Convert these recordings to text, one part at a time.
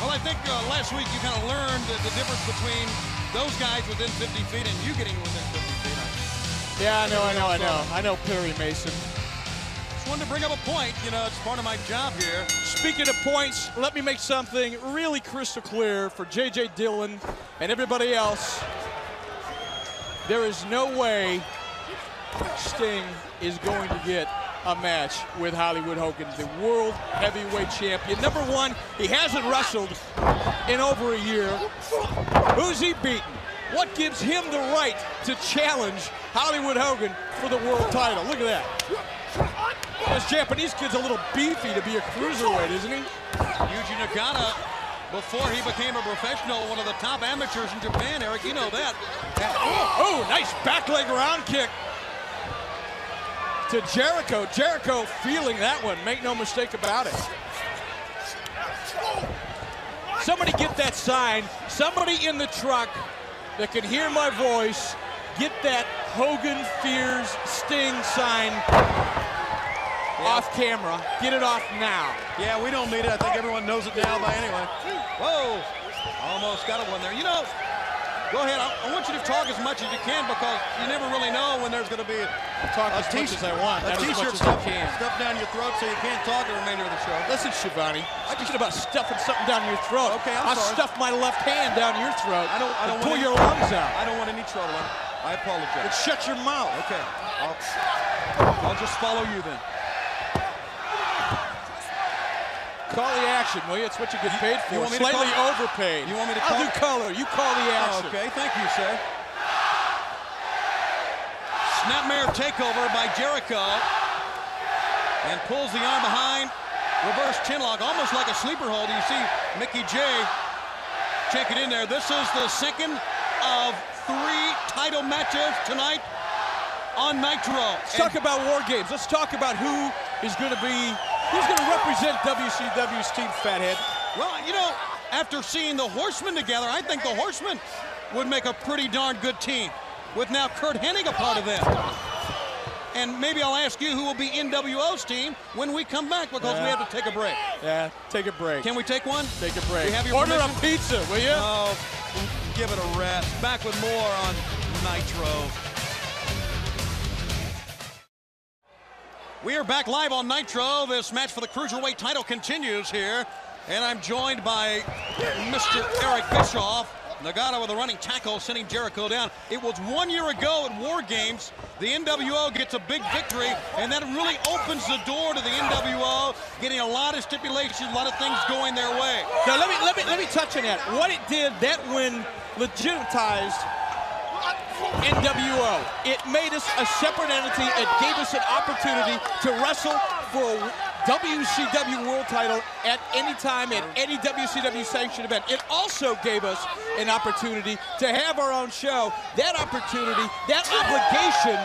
Well, I think uh, last week you kind of learned the, the difference between those guys within 50 feet and you getting within 50 feet. Yeah, I know, I know, I know. I know Perry Mason. Just wanted to bring up a point. You know, it's part of my job here. Speaking of points, let me make something really crystal clear for J.J. Dillon and everybody else. There is no way Sting is going to get a match with Hollywood Hogan, the world heavyweight champion. Number one, he hasn't wrestled in over a year. Who's he beaten? What gives him the right to challenge Hollywood Hogan for the world title? Look at that. This Japanese kid's a little beefy to be a cruiserweight, isn't he? Yuji Nagata, before he became a professional, one of the top amateurs in Japan, Eric, you know that. Oh, nice back leg round kick to Jericho. Jericho feeling that one, make no mistake about it. Somebody get that sign. Somebody in the truck that can hear my voice, get that Hogan Fears Sting sign off camera. Get it off now. Yeah, we don't need it. I think everyone knows it now by anyway. Whoa, almost got a one there. You know, Go ahead. I, I, want you to talk as much as you can because you never really know when there's going to be a, talk as much as I want. A t-shirt stuff, stuff down your throat so you can't talk the remainder of the show. Listen, Schiavone. I thinking about stuffing something down your throat. Okay, I'm I'll sorry. stuff my left hand down your throat. I don't. I don't pull want your any, lungs out. I don't want any trouble. I apologize. Then shut your mouth. Okay. I'll, I'll just follow you then. Call the action, will you? It's what you get paid for. You want me Slightly to call? overpaid. You want me to I'll do color. You call the oh, action. Okay, thank you, sir. Snapmare takeover by Jericho. And pulls the arm behind. Reverse chinlock, almost like a sleeper hold. You see Mickey Jay check it in there. This is the second of three title matches tonight on Nitro. Let's talk about war games. Let's talk about who is going to be, who's going to represent WCW's team, Fathead. Well, you know, after seeing the Horsemen together, I think the Horsemen would make a pretty darn good team with now Curt Hennig a part of them. And maybe I'll ask you who will be NWO's team when we come back because Yeah. we have to take a break. Yeah, take a break. Can we take one? take a break. We have your Order permission? a pizza, will you? Oh, give it a rest. Back with more on Nitro. We are back live on Nitro. This match for the Cruiserweight title continues here. And I'm joined by Mr. Eric Bischoff. Nagata with a running tackle, sending Jericho down. It was one year ago at War Games. The NWO gets a big victory, and that really opens the door to the NWO getting a lot of stipulations, a lot of things going their way. Now let me let me let me touch on that. What it did, that win legitimatized NWO. It made us a separate entity. It gave us an opportunity to wrestle for a WCW world title at any time at any WCW sanctioned event. It also gave us an opportunity to have our own show. That opportunity, that obligation,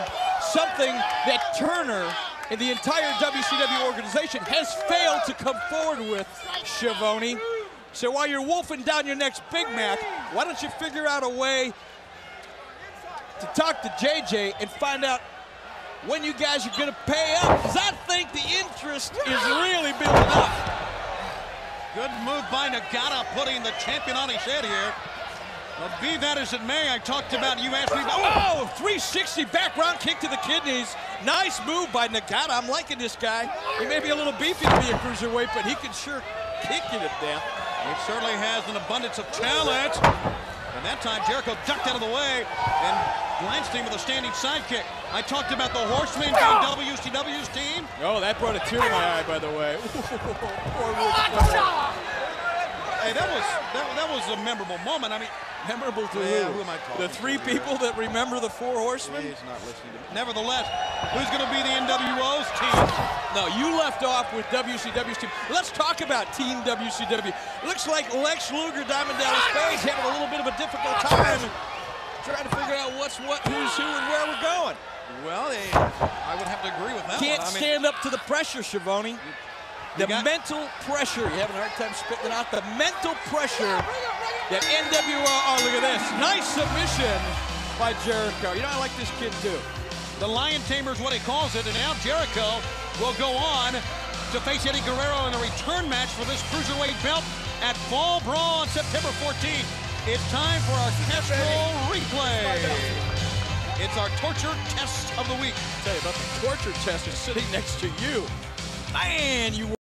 something that Turner and the entire WCW organization has failed to come forward with, Schiavone. So while you're wolfing down your next Big Mac, why don't you figure out a way to talk to JJ and find out when you guys are going to pay up? Because I think the interest is really building up. Good move by Nagata, putting the champion on his head here. Well, be that as it may, I talked about, you asked me Oh, 360 background kick to the kidneys. Nice move by Nagata. I'm liking this guy. He may be a little beefy to be a cruiserweight, but he can sure kick you to death. He certainly has an abundance of talent. And that time, Jericho ducked out of the way and glanced him with a standing sidekick. I talked about the Horsemen being WCW's team. Oh, that brought a tear to my eye, by the way. Poor Rich Hey, that was that, that was a memorable moment. I mean, Memorable to Yeah, who? who am I talking The three to? people that remember the Four Horsemen? he's not listening to me. Nevertheless, who's going to be the NWO's team? No, you left off with WCW's team. Let's talk about Team WCW. Looks like Lex Luger, Diamond Dallas Page, having a little bit of a difficult time trying to figure out what's what, who's who, and where we're going. Well, they, I would have to agree with that Can't one. I mean, stand up to the pressure, Schiavone. The got- mental pressure, you're having a hard time spitting out, the mental pressure that NWO, oh, look at this. Nice submission by Jericho. You know, I like this kid too. The Lion Tamer is what he calls it, and now Jericho will go on to face Eddie Guerrero in a return match for this cruiserweight belt at Fall Brawl on September 14th. It's time for our Castrol replay. It's our torture test of the week. tell you about the torture test is sitting next to you. Man, you